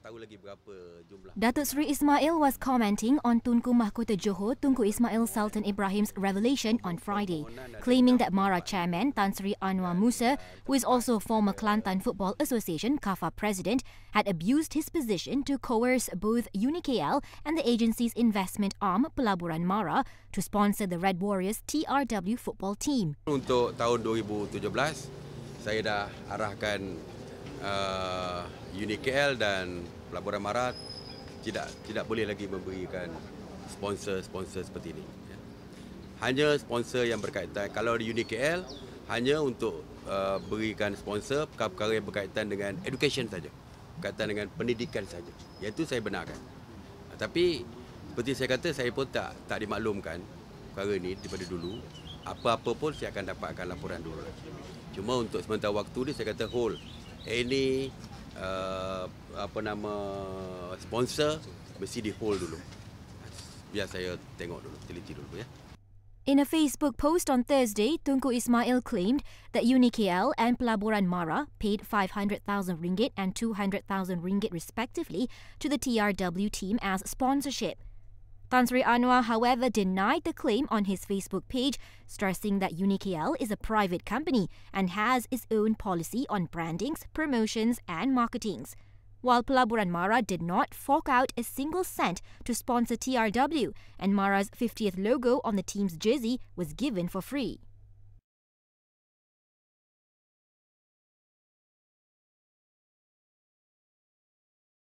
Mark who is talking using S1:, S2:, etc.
S1: tak tahu lagi berapa jumlah.
S2: Datuk Seri Ismail was commenting on Tunku Mahkota Johor Tunku Ismail Sultan Ibrahim's revelation on Friday, claiming that Mara chairman Tan Sri Anwar Musa, who is also former Kelantan Football Association KAFA president, had abused his position to coerce both UniKL and the agency's investment arm Pelaburan Mara to sponsor the Red Warriors TRW football team.
S1: Untuk tahun 2017, saya dah arahkan uh, UniKL dan Pelaburan Marat tidak tidak boleh lagi memberikan sponsor-sponsor seperti ini. Ya. Hanya sponsor yang berkaitan. Kalau di UniKL, hanya untuk uh, berikan sponsor perkara-perkara yang berkaitan dengan education saja. Berkaitan dengan pendidikan saja. Yang itu saya benarkan. Tapi seperti saya kata, saya pun tak tak dimaklumkan perkara ini daripada dulu. Apa-apa pun saya akan dapatkan laporan dulu. Cuma untuk sementara waktu ni saya kata hold any uh, apa nama sponsor mesti di hold dulu. Biar saya tengok dulu, teliti dulu ya.
S2: In a Facebook post on Thursday, Tunku Ismail claimed that UniKL and Pelaburan Mara paid 500,000 ringgit and 200,000 ringgit respectively to the TRW team as sponsorship. Tan Sri Anwar, however, denied the claim on his Facebook page, stressing that UniKL is a private company and has its own policy on brandings, promotions, and marketings. While Pelaburan Mara did not fork out a single cent to sponsor TRW, and Mara's 50th logo on the team's jersey was given for free.